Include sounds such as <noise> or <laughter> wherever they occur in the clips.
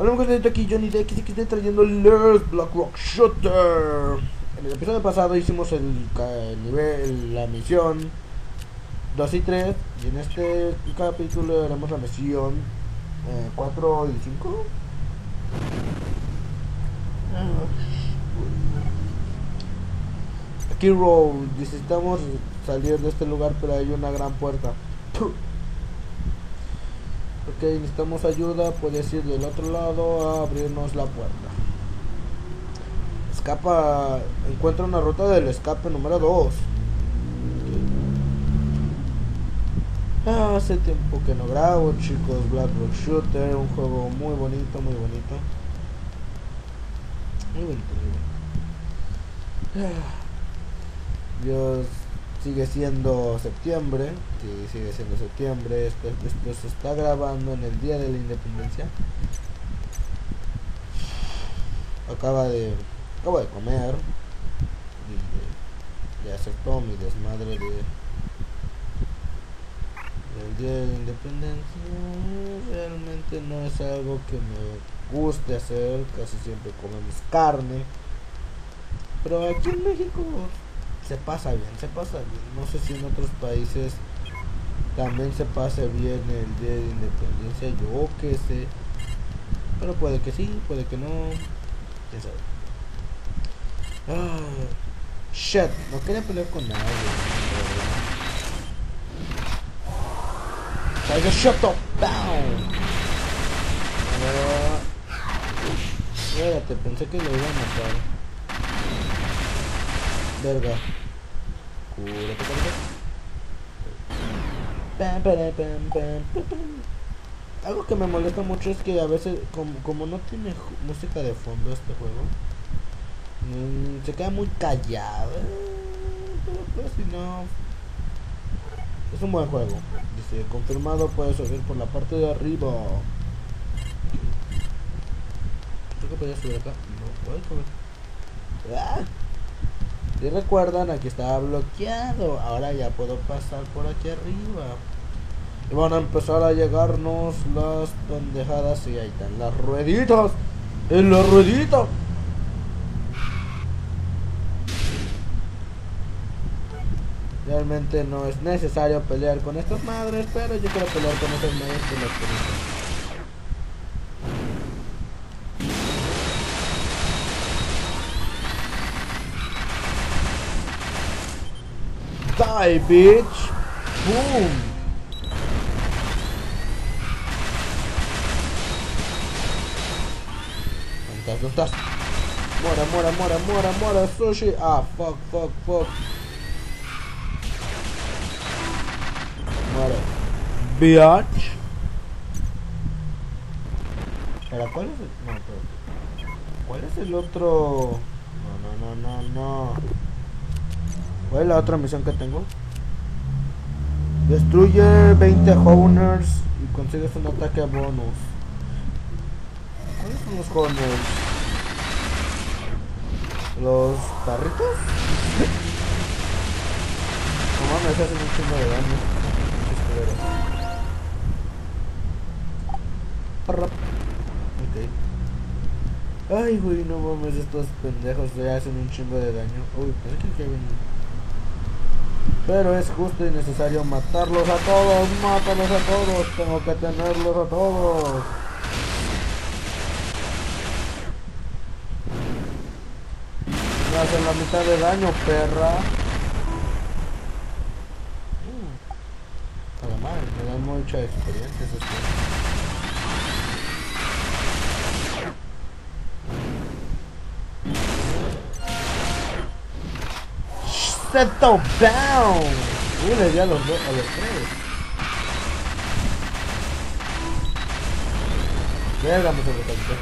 Hola amigos de aquí Johnny de estoy trayendo Les Black Rock Shooter. En el episodio pasado hicimos el, el nivel, la misión 2 y 3 y en este capítulo haremos la misión eh, 4 y 5. Aquí Road, necesitamos salir de este lugar pero hay una gran puerta. Ok, necesitamos ayuda, puedes ir del otro lado a abrirnos la puerta. Escapa, encuentra una ruta del escape número 2. Ah, hace tiempo que no grabo, chicos. Black Rock Shooter, un juego muy bonito, muy bonito. Muy bonito, muy bonito. Ah, Dios sigue siendo septiembre. Sí, sigue siendo septiembre. Esto, esto se está grabando en el día de la independencia. Acaba de. Acabo de comer. Y hacer todo mi desmadre de el día de la independencia realmente no es algo que me guste hacer, casi siempre comemos carne. Pero aquí en México se pasa bien, se pasa bien. No sé si en otros países también se pase bien el día de independencia, yo que sé. Pero puede que sí, puede que no. Quién sabe. Ah, shit, no quería pelear con nadie. Tiger shut up, down. Espérate, pensé que lo iba a matar. Verga. Cúrate, cúrate. Algo que me molesta mucho es que a veces, como, como no tiene música de fondo este juego, mmm, se queda muy callado. Pero pues, si no, es un buen juego. Dice, confirmado puede subir por la parte de arriba. Creo que podía subir acá. No puedo subir. ¡Ah! Y recuerdan, aquí estaba bloqueado. Ahora ya puedo pasar por aquí arriba. Y van a empezar a llegarnos las pendejadas. Y ahí están las rueditas. En la ruedita. Realmente no es necesario pelear con estas madres, pero yo quiero pelear con estas madres que Die, bitch! Boom! ¿Dónde estás? Muera, muera, muera, muera, muera, sushi. Ah, fuck, fuck, fuck. Muere. Bitch. Espera, ¿cuál es el...? No, pero... ¿Cuál es el otro...? No, no, no, no, no. ¿Cuál es la otra misión que tengo? Destruye 20 honors y consigues un ataque bonus. ¿Cuáles son los honors? ¿Los carritos? no mames, hacen un chingo de daño. Ok. Ay, güey, no mames, estos pendejos le hacen un chingo de daño. Uy, pensé que venir. Pero es justo y necesario matarlos a todos, mátalos a todos, tengo que tenerlos a todos. Me hacen la mitad de daño, perra. me da mucha experiencia esos Settle down. Uy, a los dos, a los tres. Verga, me sobrecalenté.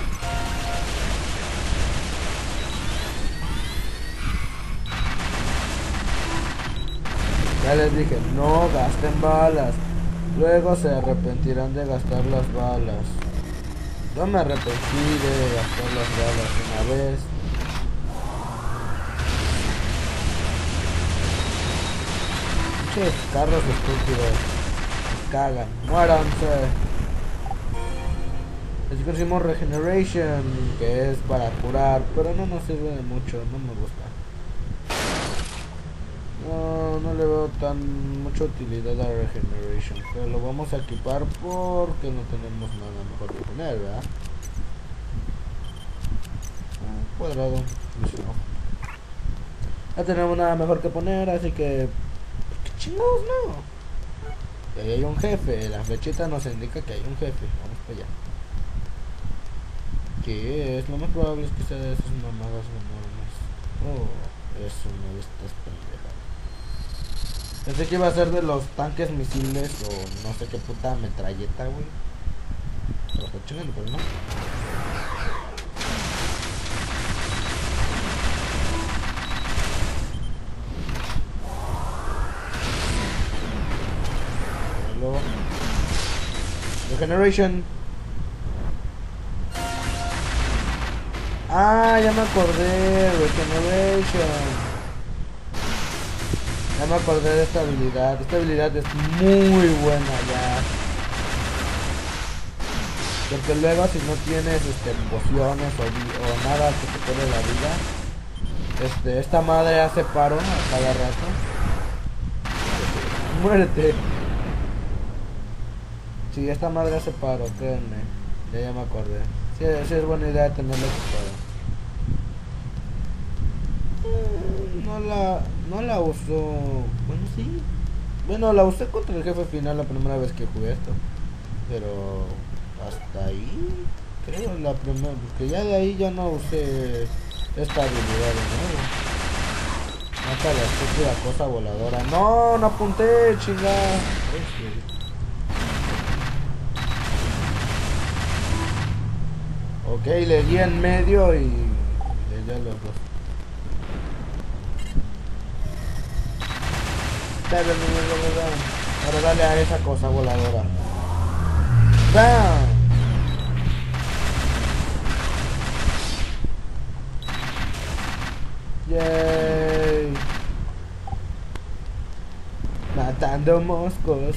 Ya les dije, no gasten balas. Luego se arrepentirán de gastar las balas. Yo me arrepentí de gastar las balas una vez. Carros estúpidos. Me cagan. Muéranse. Así conseguimos Regeneration, que es para curar, pero no nos sirve de mucho, no me gusta. No, no le veo tan mucha utilidad a Regeneration, pero lo vamos a equipar porque no tenemos nada mejor que poner, ¿verdad? Ah, cuadrado, no. Ya tenemos nada mejor que poner, así que... ¿Qué chingados no? Ahí hay un jefe, la flechita nos indica que hay un jefe, vamos para allá. ¿Qué es? Lo más probable es que sea de esas mamadas enormes. Oh, es una de estas pendejas. Pensé que iba a ser de los tanques misiles o no sé qué puta metralleta, güey. Pero pues chingando, pero no. Regeneration. Ah, ya me acordé, Regeneration. Ya me acordé de esta habilidad. Esta habilidad es muy buena ya. Porque luego si no tienes este, pociones o, nada que te pone la vida, este, esta madre hace paro a cada rato. <laughs> Muérete. Sí, esta madre hace paro, créanme. Ya, ya me acordé. Sí, sí es buena idea tenerlo ocupado. No la, no la uso. Bueno, sí. Bueno, la usé contra el jefe final la primera vez que jugué esto. Pero hasta ahí, creo, la primera. Porque ya de ahí ya no usé esta habilidad de nuevo. Mata la estúpida cosa voladora. No, no apunté, chingada. Ok, le di en medio y le di a los dos. Ahora dale a esa cosa voladora. ¡Bam! Yay. Matando moscos.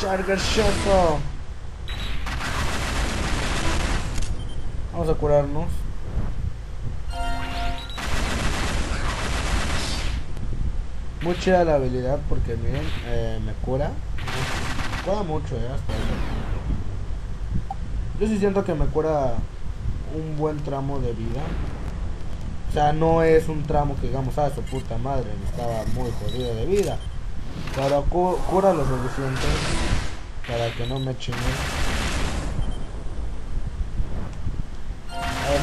Charger Shuffle. Vamos a curarnos. Muy chida la habilidad porque miren, eh, me cura. Cura mucho, eh, hasta eso. Yo sí siento que me cura un buen tramo de vida. O sea, no es un tramo que digamos, ah, su puta madre, estaba muy jodido de vida. Pero cu- cura lo suficiente para que no me chinguen.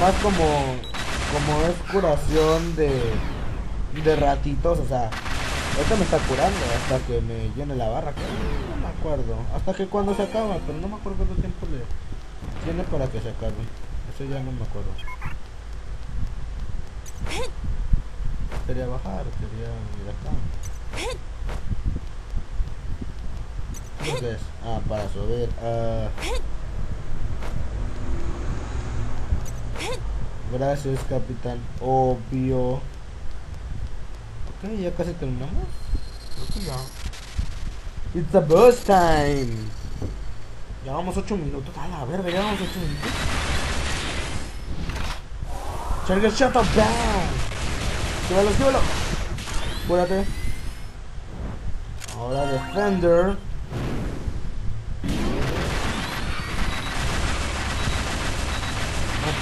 Además como como es curación de de ratitos, o sea, ahorita me está curando hasta que me llene la barra, que no me acuerdo, hasta que cuando se acaba, pero no me acuerdo cuánto tiempo le tiene para que se acabe. Eso ya no me acuerdo. Quería bajar, quería ir acá. ¿Qué es? Ah, para subir. Ah. Gracias, capitán. Obvio. Ok, ya casi terminamos. Creo que ya. It's a bus time. Llevamos 8 minutos. A la verga, llevamos 8 minutos. Charger, shut up down. Súbelo, súbelo. Cúrate. Ahora Defender.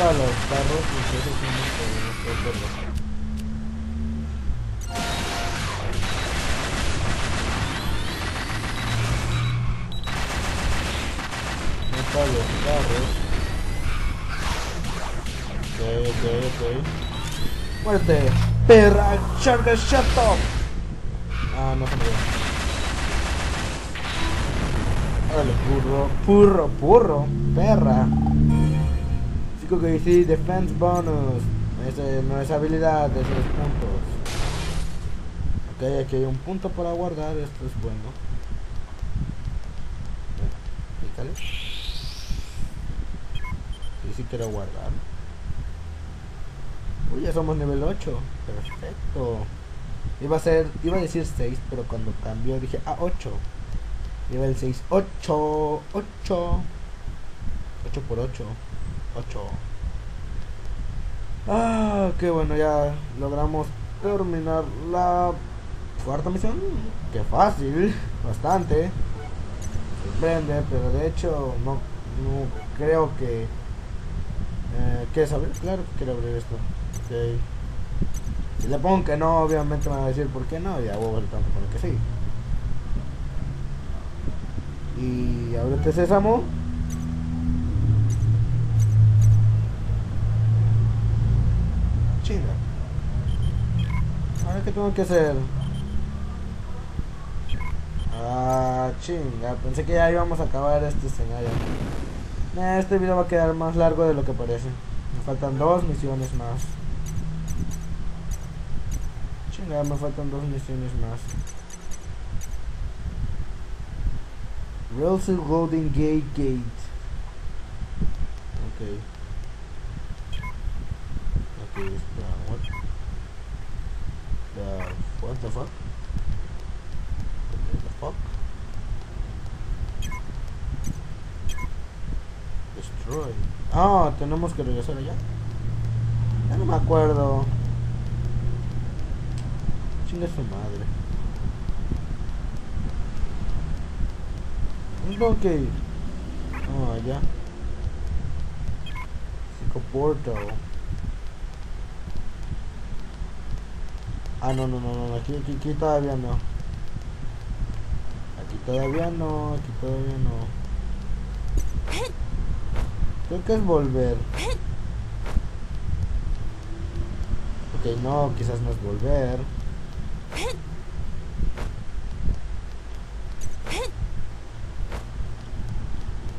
Mata a los carros y eso sí no podemos perderlo. Mata a los carros. Ok, ok, ok. Muerte. Perra, charga, shut up. Ah, no se me dio. Órale, burro, burro, burro, perra. 5 que dice defense bonus. No es habilidad, esos puntos. Ok, aquí hay un punto para guardar, esto es bueno. Pícale. Y si quiero guardar. Uy, ya somos nivel 8. Perfecto. Iba a ser, iba a decir 6, pero cuando cambió dije, ah, 8. Nivel 6, 8, 8. 8 por 8. 8. Ah, qué bueno, ya logramos terminar la cuarta misión. Qué fácil, bastante. Sorprende, pero de hecho no, no creo que... Eh, ¿Quieres abrir? Claro quiero abrir esto. Okay. Si le pongo que no, obviamente me va a decir por qué no, ya voy a tanto por que sí. Y ábrete sésamo. Ahora qué tengo que hacer. Ah, chinga. Pensé que ya íbamos a acabar este escenario. Este video va a quedar más largo de lo que parece. Me faltan dos misiones más. Chinga, me faltan dos misiones más. Russell Golden Gate Gate. Ok. Ok, espera, what? The, what the fuck? What the fuck? Destroy. Ah, tenemos que regresar allá. Ya no me acuerdo. Chinga su madre. ¿Dónde tengo que ir? Oh, allá. Portal. Ah, no, no, no, no, aquí, aquí, aquí todavía no. Aquí todavía no, aquí todavía no. Creo que es volver. Ok, no, quizás no es volver.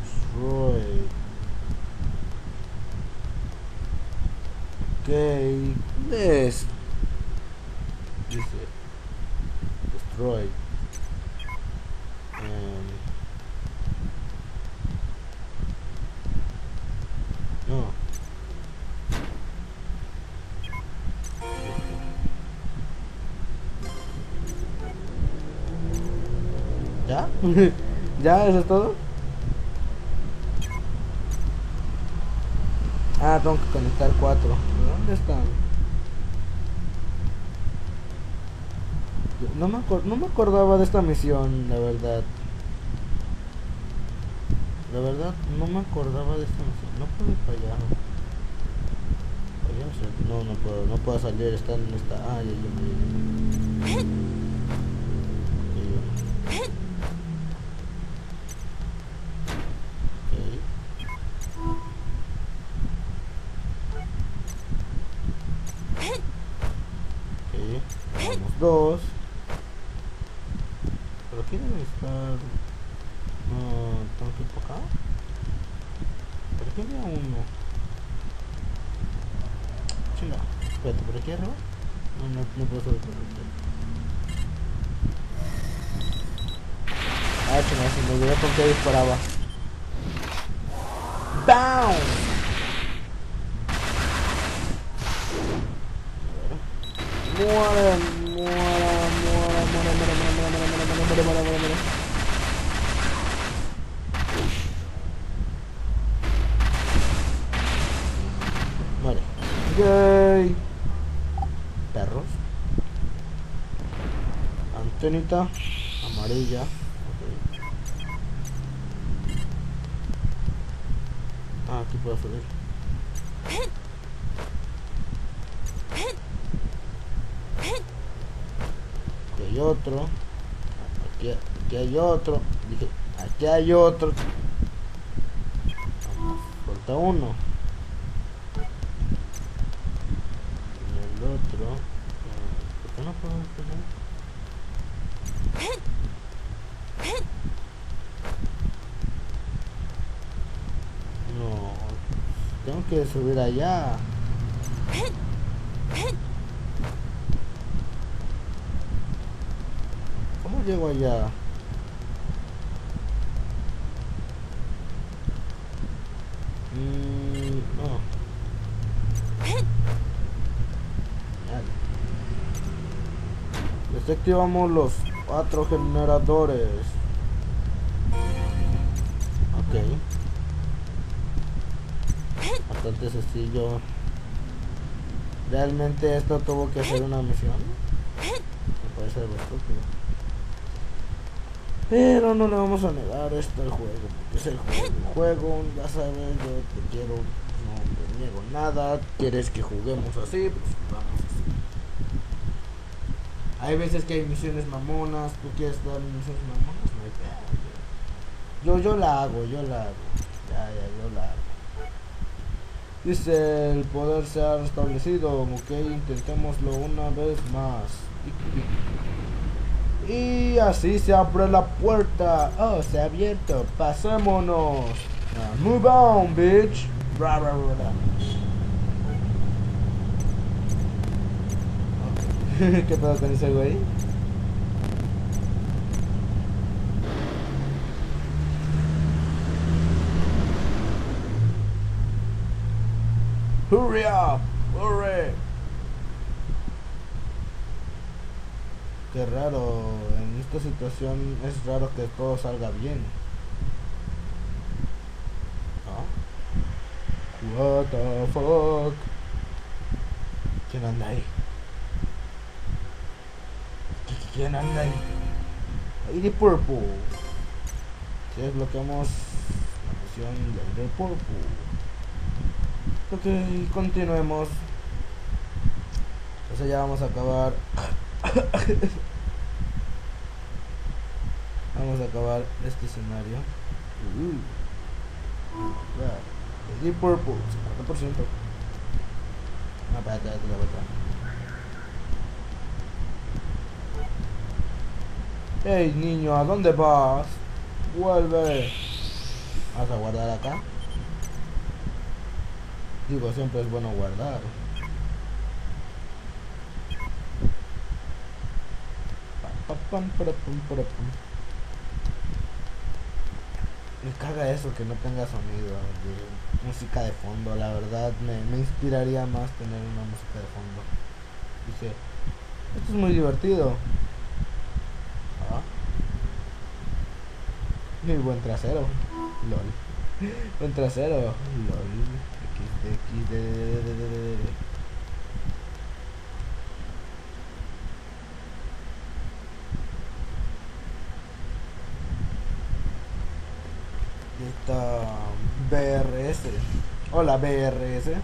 Destroy. Ok, this. Dice destroy. Um, no. ¿Ya? <laughs> ¿Ya? ¿Eso es todo? Ah, tengo que conectar cuatro. ¿Dónde están? No me, no me acordaba de esta misión, la verdad. La verdad, no me acordaba de esta misión. No puedo ir para allá. No, no puedo, no puedo salir. Está en esta. Ah, ya, ya, ya, dos. Debe estar. Tengo que ir por acá. Por aquí había uno. Chinga. Espérate, por aquí arriba. No, no, no puedo subir por aquí. Ah, chinga, se me olvidó con qué disparaba. ¡Bam! Muere, muere, muere, muere, muere, muere. Yay. Perros. Antenita amarilla. Ah, aquí puedo subir. Aquí hay otro. Aquí, hay otro. Dije, aquí hay otro. Falta uno. Y el otro. eh, ¿Por qué no puedo empezar? No. Tengo que subir allá. llego allá? Mm, no. Desactivamos los cuatro generadores. Ok. Bastante sencillo. Realmente esto tuvo que hacer una misión. Me parece estúpido. Pero no le vamos a negar esto al juego, porque es el juego. Ya sabes, yo te quiero, no te niego nada. ¿Quieres que juguemos así? Pues vamos así. Hay veces que hay misiones mamonas, tú quieres dar misiones mamonas, no hay pedo. Yo, yo la hago, yo la hago. Ya, ya, yo la hago. Dice el poder se ha restablecido, ok, intentémoslo una vez más. Y así se abre la puerta. Oh, se ha abierto. Pasémonos. Move on, bitch. Bra, bra, bra, bra. Ok. <laughs> ¿Qué pedo con ese güey? Hurry up! Hurry! Qué raro, en esta situación es raro que todo salga bien. ¿No? What the fuck? ¿Quién anda ahí? ¿Qui- ¿Quién anda ahí? De Purple. Desbloqueamos la misión de Purple. Ok, continuemos. Entonces ya vamos a acabar. <laughs> vamos a acabar este escenario. Uh, Deep Purple, 50%. No, espérate, date la vuelta. Hey niño, ¿a dónde vas? Vuelve. Vamos a guardar acá. Digo, siempre es bueno guardar. Pam, pum. Me caga eso que no tenga sonido de música de fondo. La verdad me, me inspiraría más tener una música de fondo. Dice, esto es muy divertido. Ah. Y buen trasero. LOL. <laughs> Buen trasero. LOL. XD, XD. Esta BRS. Hola BRS.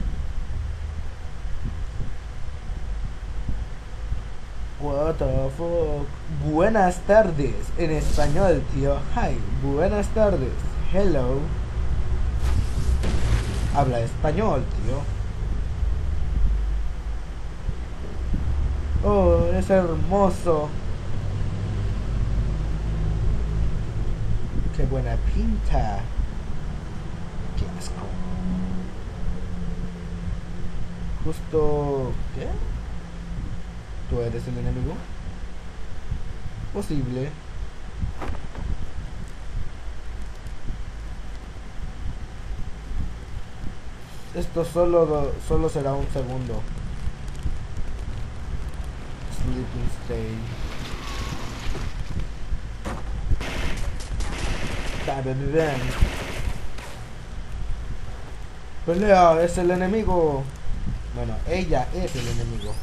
What the fuck? Buenas tardes. En español, tío. Hi. Buenas tardes. Hello. Habla español, tío. Oh, es hermoso. Qué buena pinta. Qué asco. Justo... ¿Qué? ¿Tú eres el enemigo? Posible. Esto solo, solo será un segundo. Sleeping stay. Pelea, es el enemigo. Bueno, ella es el enemigo.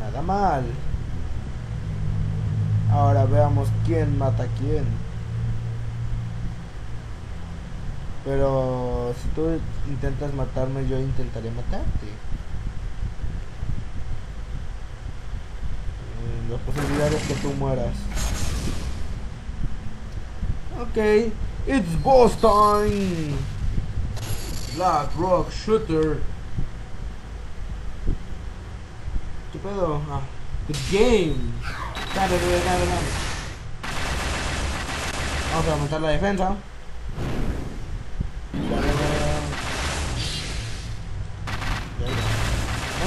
Nada mal. Ahora veamos quién mata a quién. Pero si tú intentas matarme, yo intentaré matarte. Eh, La posibilidad es que tú mueras. Ok, it's boss time. Black Rock Shooter. ¿Qué pedo? Ah, the game. Dale, dale, dale. Vamos a aumentar la defensa.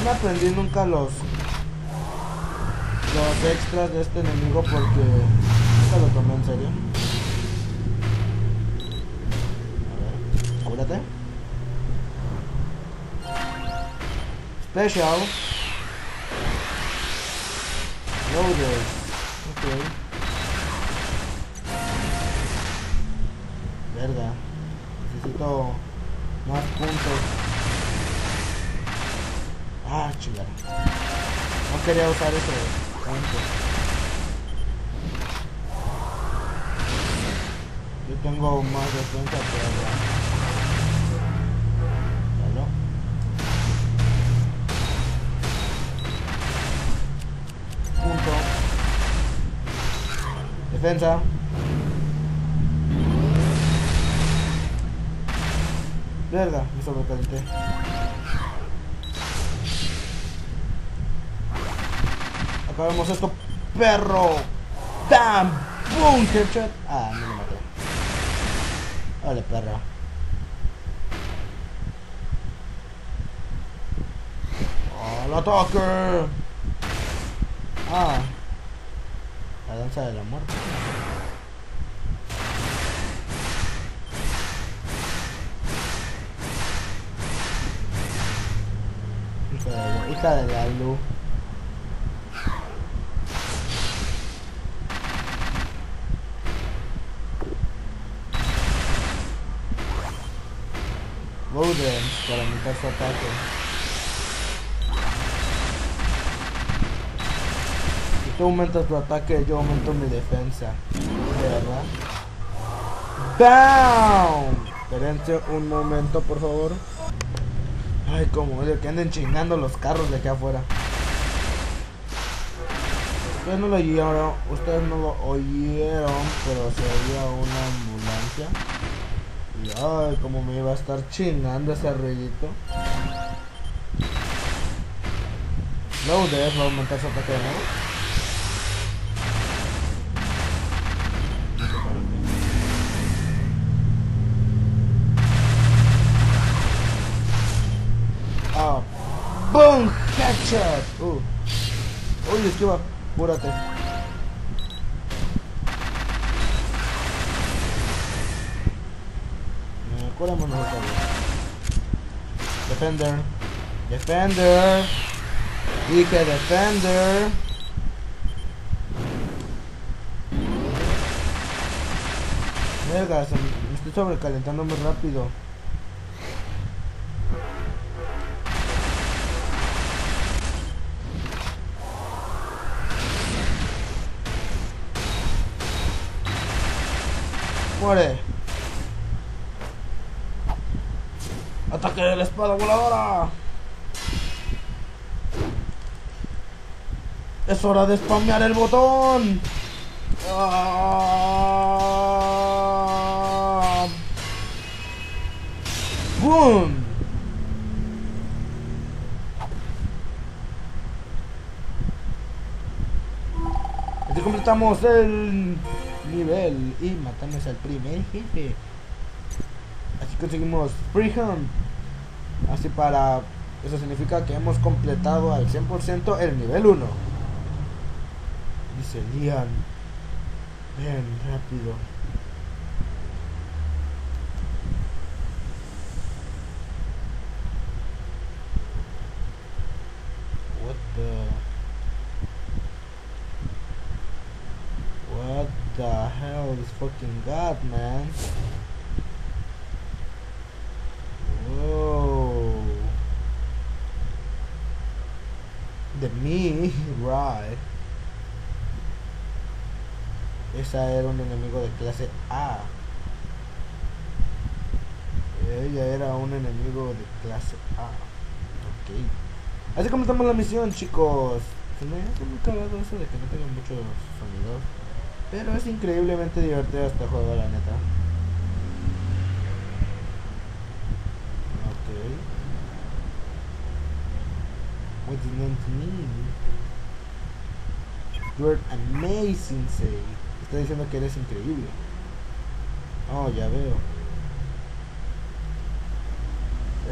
Me aprendí nunca los los extras de este enemigo porque nunca lo tomé en serio. A ver, apúrate. Special. Loaders. Ok. Verga. Necesito más puntos. Ah, chingada. No quería usar eso. Yo tengo más pero ya. ¿Aló? Punto. Defensa. Verga, me sobrecalenté. Acabemos esto, perro. ¡Bam! ¡Boom! Headshot. Ah, no me maté. Vale, perra. ¡Al ataque! Ah. La danza de la muerte. Hija de la luz. Bowden para aumentar su ataque. Si tú aumentas tu ataque, yo aumento mi defensa. ¿Verdad? ¡BAM! Espérense un momento, por favor. Ay, como odio que anden chingando los carros de aquí afuera. Ustedes no lo oyeron, ustedes no lo oyeron, pero se oía una ambulancia. Ay, como me iba a estar chingando ese ruidito. No debes va a aumentar su ataque de nuevo. Ah, boom, headshot. Uh. Uy, esquiva, cúrate. Otra vez. Defender. Defender. Dije defender. Verga, se me me estoy sobrecalentando muy rápido. Muere. Ataque de la espada voladora. Es hora de spamear el botón. Ah. ¡Boom! Así completamos el nivel y matamos al primer jefe. Así conseguimos Freehand. Así para... Eso significa que hemos completado al 100% el nivel 1. Dice Lian. Ven, rápido. What the... What the hell is fucking God, man? Esa era un enemigo de clase A. Ella era un enemigo de clase A. Ok. Así comenzamos la misión, chicos. Se me hace muy cagado eso de que no tenga muchos sonidos. Pero es increíblemente divertido este juego, la neta. Ok. What does that mean? You're amazing, say. Está diciendo que eres increíble. Oh, ya veo.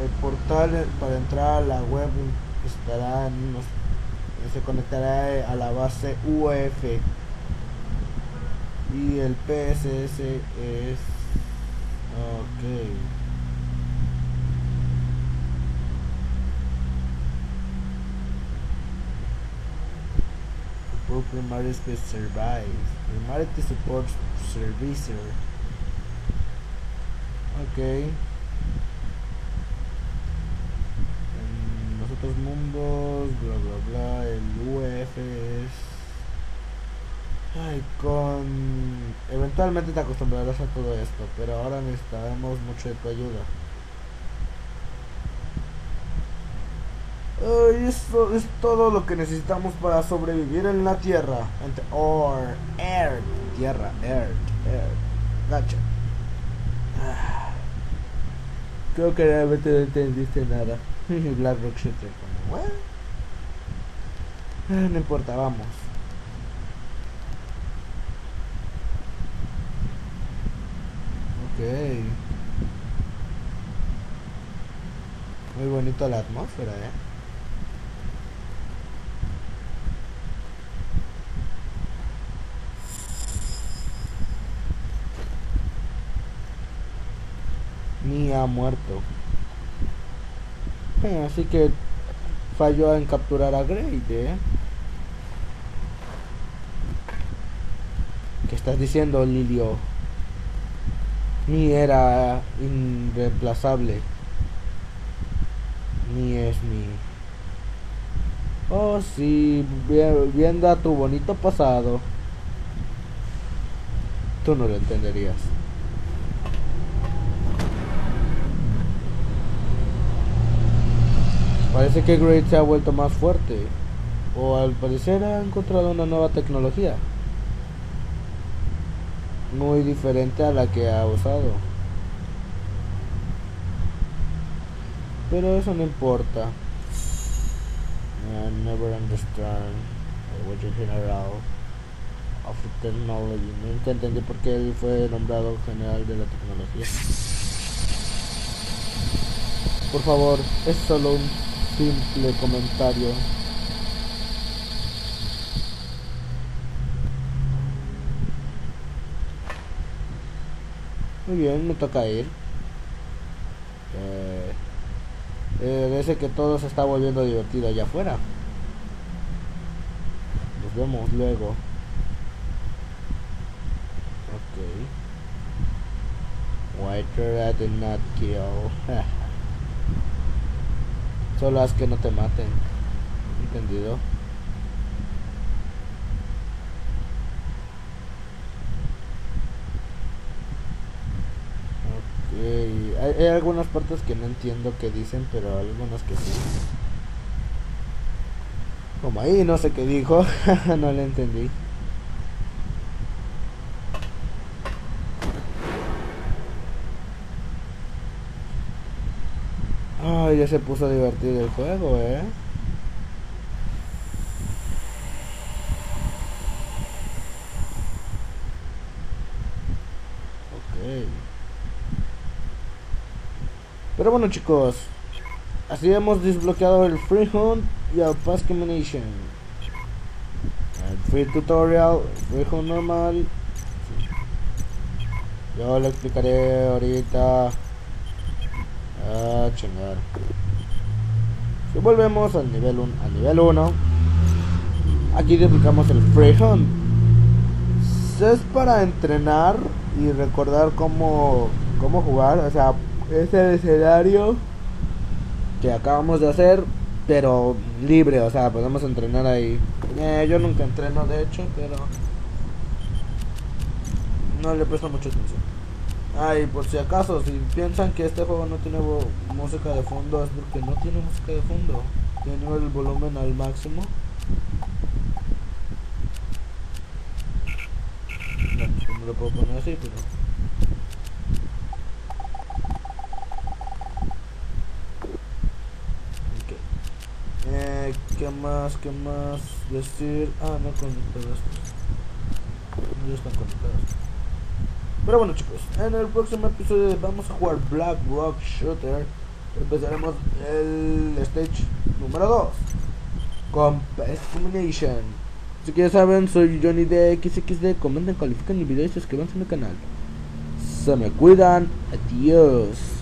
El portal para entrar a la web estará en unos- se conectará a la base UEF y el PSS es ok Support primary space survive. Primary support servicer ok. Mm, nosotros otros mundos, bla bla bla, el UF es... Ay, con... Eventualmente te acostumbrarás a todo esto, pero ahora necesitamos mucho de tu ayuda. Ay, esto es todo lo que necesitamos para sobrevivir en la Tierra. Ent- Or, Earth, Tierra, Earth, Earth. Gacha. <sighs> Creo que realmente no entendiste nada. <laughs> Black Rock Shooter. como, "What?". Ah, No importa, vamos. Ok. Muy bonita la atmósfera, eh. Ni ha muerto. Eh, así que falló en capturar a Great, ¿eh? ¿Qué estás diciendo, Lilio? Ni era irreemplazable. Ni es mi. Oh, sí, vi- viendo a tu bonito pasado. Tú no lo entenderías. Parece que Great se ha vuelto más fuerte. O al parecer ha encontrado una nueva tecnología. Muy diferente a la que ha usado. Pero eso no importa. I never understand what general of technology. Nunca entendí por qué él fue nombrado general de la tecnología. Por favor, es solo un simple comentario. Muy bien, me toca ir. Eh, eh, parece que todo se está volviendo divertido allá afuera. Nos vemos luego. Ok. Whiter I did not kill. <laughs> Solo haz que no te maten. ¿Entendido? Ok. Hay, hay algunas partes que no entiendo que dicen, pero algunas que sí. Como ahí no sé qué dijo, <laughs> no le entendí. Ya se puso divertido el juego, eh. Ok. Pero bueno chicos, así hemos desbloqueado el Free Hunt y el Fast Combination. El Free Tutorial, Free Hunt normal. Yo lo explicaré ahorita. Ah, chingar. Si volvemos al nivel 1, al nivel 1, aquí desbloqueamos el Free Hunt. Es para entrenar y recordar cómo, cómo jugar, o sea, es el escenario que acabamos de hacer, pero libre, o sea, podemos entrenar ahí. Eh, yo nunca entreno, de hecho, pero no le presto mucha atención. Ay, por si acaso, si piensan que este juego no tiene música de fondo, es porque no tiene música de fondo. Tiene el volumen al máximo. No, no lo puedo poner así, pero. Ok. Eh, ¿Qué más? ¿Qué más decir? Ah, no conectadas. No ya están conectadas. Pero bueno chicos, en el próximo episodio vamos a jugar Black Rock Shooter. Empezaremos el stage número 2 con Best Combination. Si que ya saben, soy Johnny de XXD. Comenten, califiquen el video y suscríbanse a mi canal. Se me cuidan. Adiós.